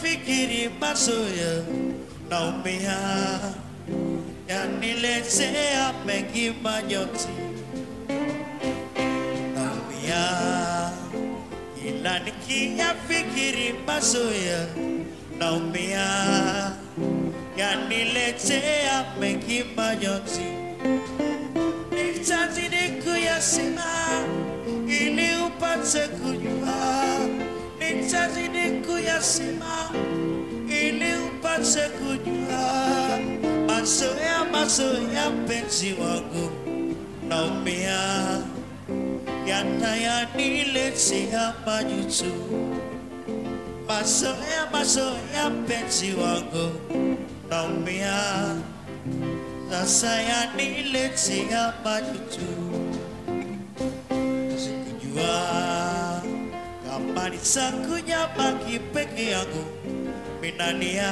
nikiyafikiri mazoya naumia, yanilezea mengi manyoti, naumia. Ila nikiyafikiri mazoya naumia, yanilezea mengi manyoti, nitazidi kuyasema ili upate kujua, nitazidi ku ya sima Iliu pase kujua Masoya masoya penzi wangu Naumia ya majuto Masoya masoya penzi wangu Naumia Sasa yaniletea majuto Sangkunya pagi pagi aku minania.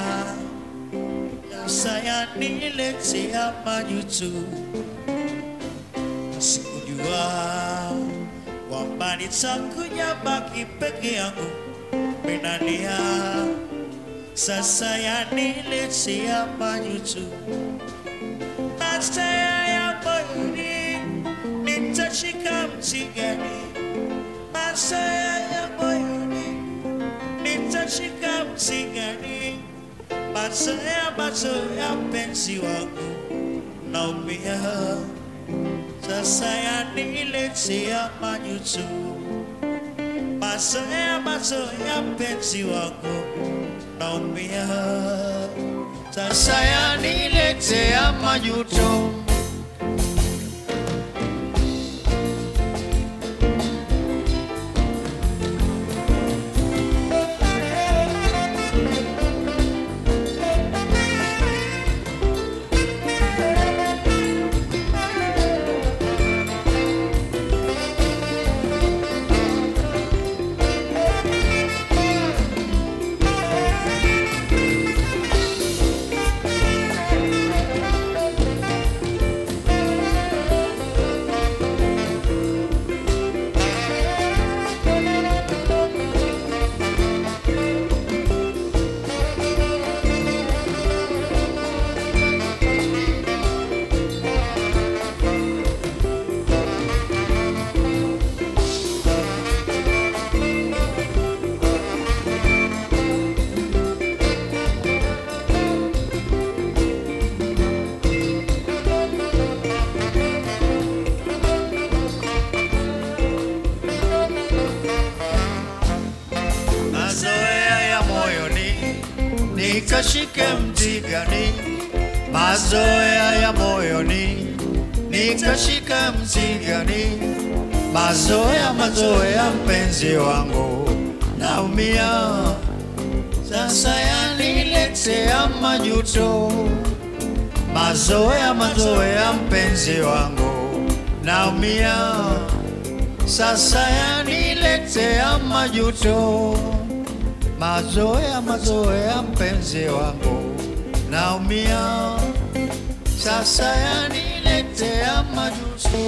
Saya nilai siapa nyucu? Sikujua ah. Wambani sangkunya bagi pagi aku minania. Saya nilai siapa nyucu? Nah saya yang boyuni Nita cikam cigani Nah saya nitashika mti gani? Mazoea mazoea, mpenzi wangu, naumia sasa yaniletea majuto. Mazoea mazoea, mpenzi wangu, naumia sasa yaniletea majuto. Nikashike mti gani? Mazoea ya moyoni nikashike mti gani? Mazoea mazoea, mpenzi wangu, naumia sasa, yaniletea majuto. Mazoea mazoea, mpenzi wangu, naumia sasa yaniletea majuto. Mazoea mazoea, mpenzi wangu, naumia sasa yaniletea majuto.